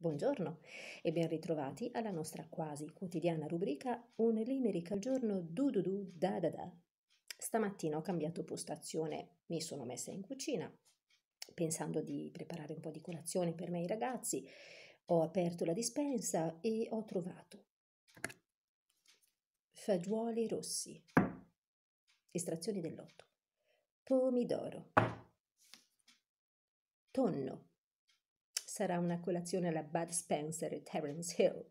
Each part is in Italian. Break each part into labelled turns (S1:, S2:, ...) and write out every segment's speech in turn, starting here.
S1: Buongiorno e ben ritrovati alla nostra quasi quotidiana rubrica Un limerick al giorno du du du da da da. Stamattina ho cambiato postazione, mi sono messa in cucina pensando di preparare un po' di colazione per me e i ragazzi. Ho aperto la dispensa e ho trovato fagioli rossi, estrazioni dell'otto, pomidoro, tonno. Sarà una colazione alla Bud Spencer e Terence Hill.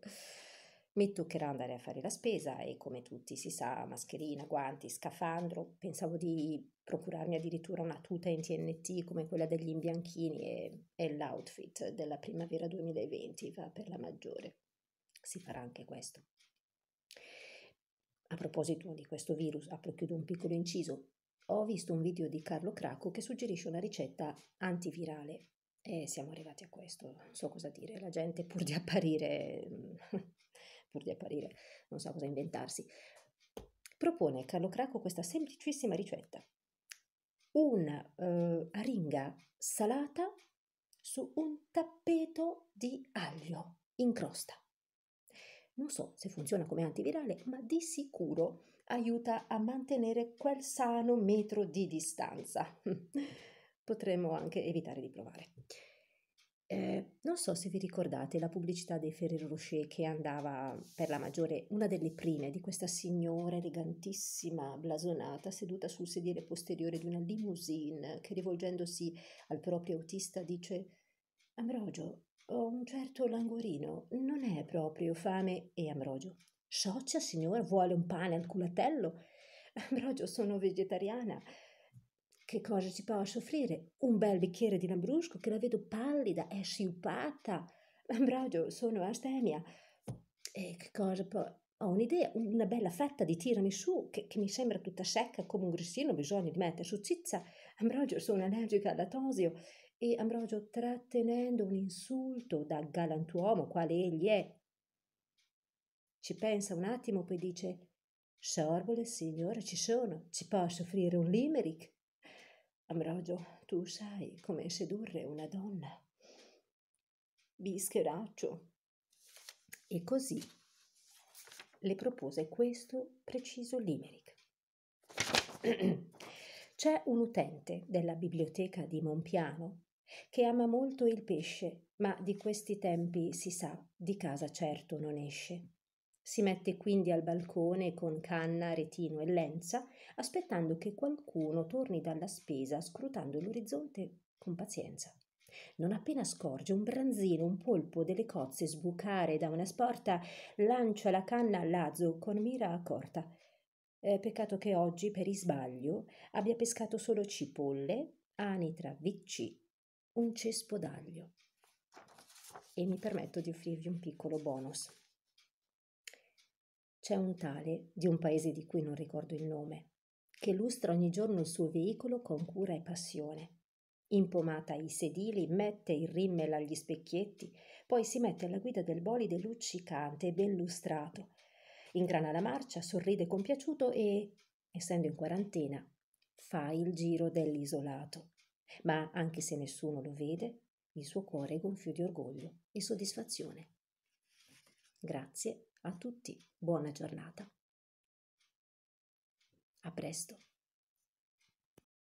S1: Mi toccherà andare a fare la spesa e come tutti si sa, mascherina, guanti, scafandro. Pensavo di procurarmi addirittura una tuta in TNT come quella degli imbianchini e, e l'outfit della primavera 2020 va per la maggiore. Si farà anche questo. A proposito di questo virus, apro chiudo un piccolo inciso. Ho visto un video di Carlo Cracco che suggerisce una ricetta antivirale e siamo arrivati a questo. Non so cosa dire. La gente, pur di apparire, pur di apparire, non sa cosa inventarsi. Propone Carlo Cracco questa semplicissima ricetta. Una uh, aringa salata su un tappeto di aglio in crosta. Non so se funziona come antivirale, ma di sicuro aiuta a mantenere quel sano metro di distanza. Potremmo anche evitare di provare. Eh, non so se vi ricordate la pubblicità dei Ferrero Rocher che andava per la maggiore, una delle prime, di questa signora elegantissima, blasonata, seduta sul sedile posteriore di una limousine che rivolgendosi al proprio autista dice Ambrogio, ho un certo languorino, non è proprio fame. E Ambrogio, scioccia signora, vuole un pane al culatello? Ambrogio, sono vegetariana. Che cosa ci posso offrire? Un bel bicchiere di lambrusco che la vedo pallida e sciupata. Ambrogio, sono astemia. E che cosa poi? Ho un'idea, una bella fetta di tiramisù che, che mi sembra tutta secca come un grissino, bisogna di mettere su zizza. Ambrogio, sono allergica al lattosio e Ambrogio, trattenendo un insulto da galantuomo quale egli è, ci pensa un attimo, poi dice: Sorbole, signore, ci sono, ci posso offrire un limerick. Ambrogio, tu sai come sedurre una donna. Bischeraccio. E così le propose questo preciso limerick. C'è un utente della biblioteca di Monpiano che ama molto il pesce, ma di questi tempi si sa, di casa certo non esce. Si mette quindi al balcone con canna, retino e lenza, aspettando che qualcuno torni dalla spesa, scrutando l'orizzonte con pazienza. Non appena scorge un branzino, un polpo delle cozze sbucare da una sporta, lancia la canna all'azzo con mira accorta. Eh, peccato che oggi, per isbaglio, abbia pescato solo cipolle, anitra, vicci un cespo d'aglio e mi permetto di offrirvi un piccolo bonus. C'è un tale di un paese di cui non ricordo il nome, che lustra ogni giorno il suo veicolo con cura e passione. Impomata i sedili, mette il rimmel agli specchietti, poi si mette alla guida del bolide luccicante e ben lustrato. Ingrana la marcia, sorride compiaciuto e, essendo in quarantena, fa il giro dell'isolato ma anche se nessuno lo vede, il suo cuore è gonfio di orgoglio e soddisfazione. Grazie a tutti, buona giornata. A presto.